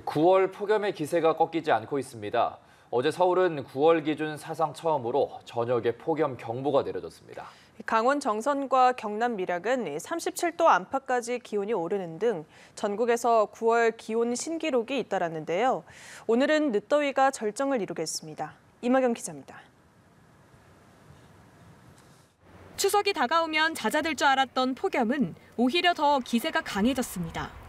9월 폭염의 기세가 꺾이지 않고 있습니다. 어제 서울은 9월 기준 사상 처음으로 저녁에 폭염 경보가 내려졌습니다. 강원 정선과 경남 밀양은 37도 안팎까지 기온이 오르는 등 전국에서 9월 기온 신기록이 잇따랐는데요. 오늘은 늦더위가 절정을 이루겠습니다. 이마경 기자입니다. 추석이 다가오면 잦아들 줄 알았던 폭염은 오히려 더 기세가 강해졌습니다.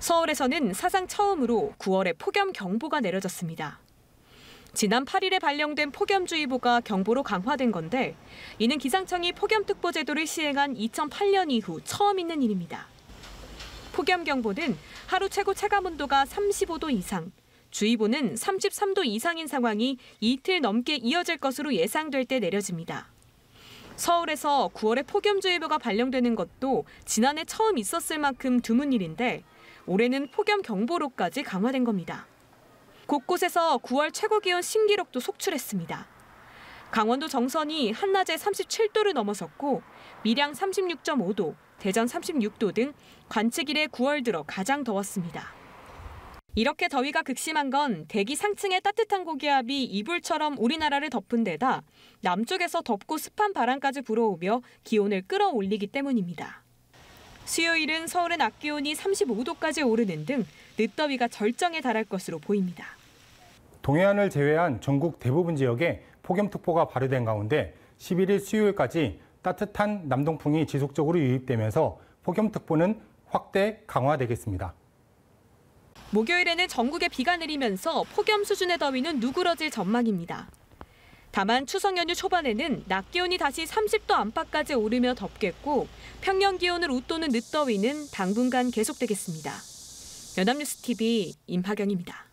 서울에서는 사상 처음으로 9월에 폭염 경보가 내려졌습니다. 지난 8일에 발령된 폭염주의보가 경보로 강화된 건데 이는 기상청이 폭염특보 제도를 시행한 2008년 이후 처음 있는 일입니다. 폭염경보는 하루 최고 체감온도가 35도 이상, 주의보는 33도 이상인 상황이 이틀 넘게 이어질 것으로 예상될 때 내려집니다. 서울에서 9월에 폭염주의보가 발령되는 것도 지난해 처음 있었을 만큼 드문 일인데 올해는 폭염 경보로까지 강화된 겁니다. 곳곳에서 9월 최고 기온 신기록도 속출했습니다. 강원도 정선이 한낮에 37도를 넘어섰고 밀양 36.5도, 대전 36도 등 관측 일에 9월 들어 가장 더웠습니다. 이렇게 더위가 극심한 건 대기 상층의 따뜻한 고기압이 이불처럼 우리나라를 덮은 데다 남쪽에서 덥고 습한 바람까지 불어오며 기온을 끌어올리기 때문입니다. 수요일은 서울의 낮 기온이 35도까지 오르는 등 늦더위가 절정에 달할 것으로 보입니다. 동해안을 제외한 전국 대부분 지역에 폭염특보가 발효된 가운데 11일 수요일까지 따뜻한 남동풍이 지속적으로 유입되면서 폭염특보는 확대 강화되겠습니다. 목요일에는 전국에 비가 내리면서 폭염 수준의 더위는 누그러질 전망입니다. 다만 추석 연휴 초반에는 낮 기온이 다시 30도 안팎까지 오르며 덥겠고 평년 기온을 웃도는 늦더위는 당분간 계속되겠습니다. 연합뉴스 TV 임하경입니다.